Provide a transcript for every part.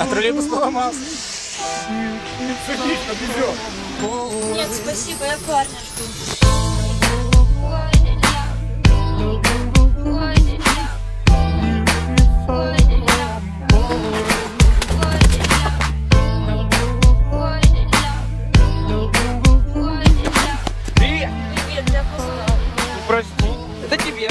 А троллейбус поломался. Отлично, везет. Нет, спасибо, я парня жду. Прости. Это тебе.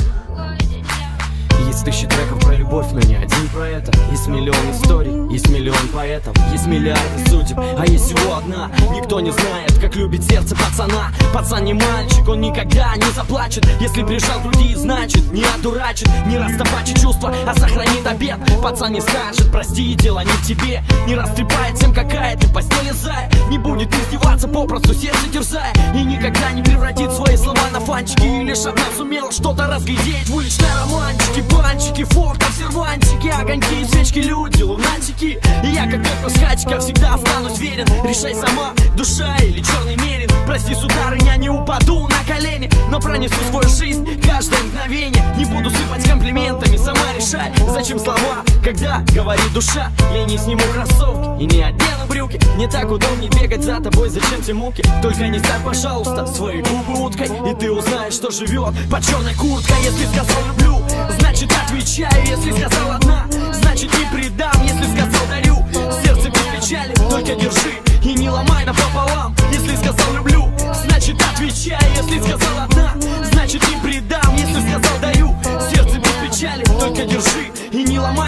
Есть тысячи треков про любовь, но не один про это. Есть миллион историй, есть миллион поэтов Есть миллиарды судеб, а есть всего одна Никто не знает, как любит сердце пацана. Пацан не мальчик, он никогда не заплачет. Если прижал груди, значит не одурачит Не растопачит чувства, а сохранит обед. Пацан не скажет, прости, дело не тебе. Не растрепает всем, какая ты в постели зая Не будет издеваться, попросту сердце терзая И никогда не превратит свои слова фанчики лишь одна сумела что-то разглядеть. В уличной романтике, банчики, фото, сервантики Огоньки, свечки, люди, лунатики. И я, как тот с хатика, всегда останусь верен. Решай сама, душа или черный мерин. Прости, сударыня, не упаду на колени Но пронесу свою жизнь, каждое мгновение. Не буду сыпать комплиментами, сама решай Зачем слова, когда говорит душа Я не сниму кроссовки и не одену брюки. Не так удобнее бегать за тобой, зачем те муки? Только не ставь, пожалуйста, свои губы уткой И ты узнаешь, что живет под черной курткой. Если сказал люблю, значит отвечаю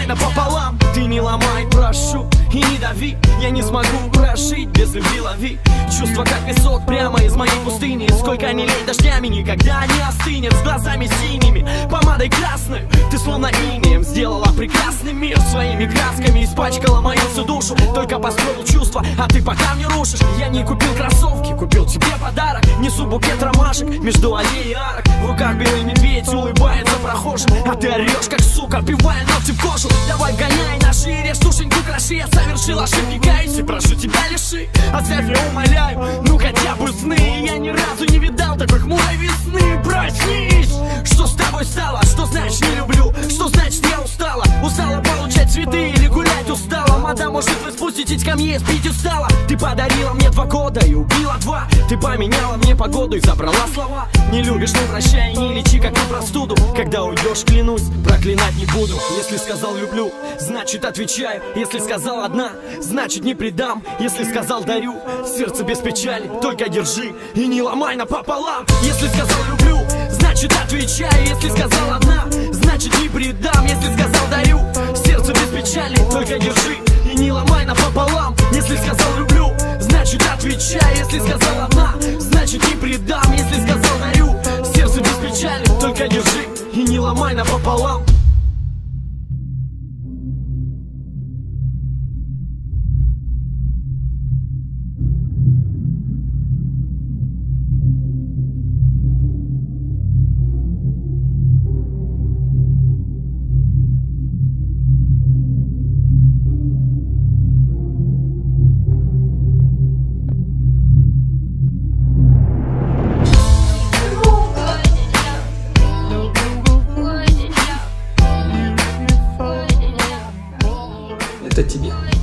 ломай напополам Ты не ломай, прошу, и не дави Я не смогу прожить без любви лови. Чувство как песок прямо из моей пустыни. Сколько ни лей дождями, никогда не остынет. С глазами синими, помадой красной. Ты словно инеем сделала прекрасный мир. Своими красками испачкала мою всю душу. Только построил чувства, а ты пока мне рушишь. Я не купил кроссовки, купил тебе подарок. Несу букет ромашек между аллеей и арок. В руках белый медведь улыбается прохожим. А ты орешь как сука, пивая ногти в кожу. Давай гоняй на шире, сушеньку кроши Я совершил ошибки, каюсь и прошу тебя лиши. Оставь, я умоляю, ну хотя бы сны. Я ни разу не может ко мне, спить устала? Ты подарила мне два года и убила два. Ты поменяла мне погоду и забрала слова. Не любишь, не прощай, не лечи как на простуду. Когда уйдешь, клянусь, проклинать не буду. Если сказал люблю, значит отвечаю. Если сказал одна, значит не предам. Если сказал дарю, сердце без печали. Только держи и не ломай напополам. Если сказал люблю, значит отвечаю Если сказал одна, значит не предам. Если сказал дарю, сердце без печали. Только держи я не жик И не ломай напополам peut-être.